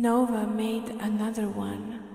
Nova made another one.